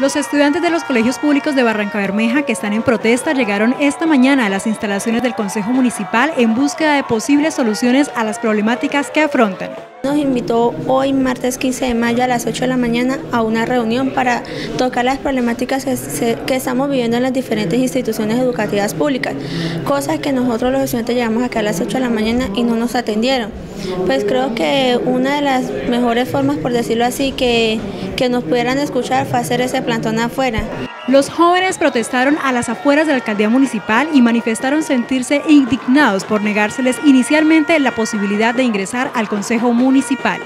Los estudiantes de los colegios públicos de Barranca Bermeja que están en protesta llegaron esta mañana a las instalaciones del Consejo Municipal en búsqueda de posibles soluciones a las problemáticas que afrontan. Nos invitó hoy, martes 15 de mayo a las 8 de la mañana, a una reunión para tocar las problemáticas que, estamos viviendo en las diferentes instituciones educativas públicas, cosas que nosotros los estudiantes llegamos acá a las 8 de la mañana y no nos atendieron. Pues creo que una de las mejores formas, por decirlo así, que, que nos pudieran escuchar fue hacer ese plantón afuera. Los jóvenes protestaron a las afueras de la alcaldía municipal y manifestaron sentirse indignados por negárseles inicialmente la posibilidad de ingresar al Consejo Municipal.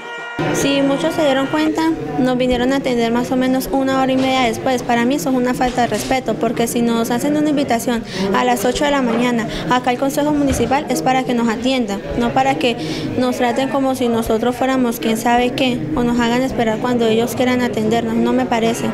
Si muchos se dieron cuenta, nos vinieron a atender más o menos una hora y media después. Para mí eso es una falta de respeto, porque si nos hacen una invitación a las 8 de la mañana acá al Consejo Municipal es para que nos atiendan, no para que nos traten como si nosotros fuéramos quién sabe qué, o nos hagan esperar cuando ellos quieran atendernos, no me parece.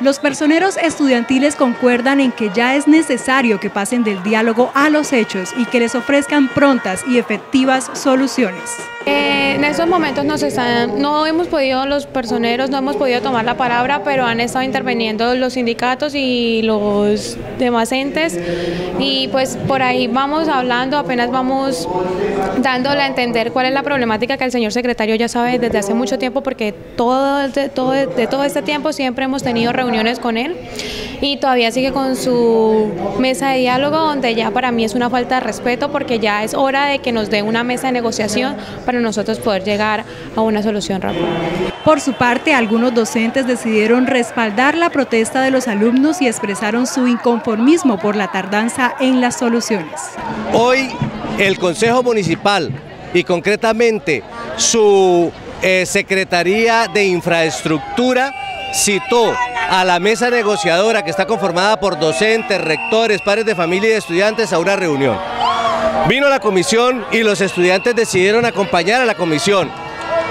Los personeros estudiantiles concuerdan en que ya es necesario que pasen del diálogo a los hechos y que les ofrezcan prontas y efectivas soluciones. Eh, en estos momentos nos están, no hemos podido, los personeros no hemos podido tomar la palabra, pero han estado interviniendo los sindicatos y los demás entes y pues por ahí vamos hablando, apenas vamos dándole a entender cuál es la problemática que el señor secretario ya sabe desde hace mucho tiempo porque todo, todo, de todo este tiempo siempre hemos tenido reuniones reuniones con él y todavía sigue con su mesa de diálogo donde ya para mí es una falta de respeto porque ya es hora de que nos dé una mesa de negociación para nosotros poder llegar a una solución rápida. Por su parte, algunos docentes decidieron respaldar la protesta de los alumnos y expresaron su inconformismo por la tardanza en las soluciones. Hoy el Consejo Municipal y concretamente su eh, Secretaría de Infraestructura citó a la mesa negociadora que está conformada por docentes, rectores, padres de familia y estudiantes a una reunión. Vino la comisión y los estudiantes decidieron acompañar a la comisión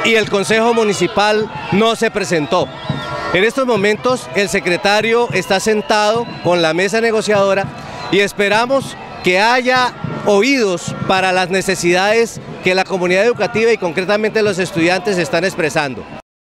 y el Consejo Municipal no se presentó. En estos momentos el secretario está sentado con la mesa negociadora y esperamos que haya oídos para las necesidades que la comunidad educativa y concretamente los estudiantes están expresando.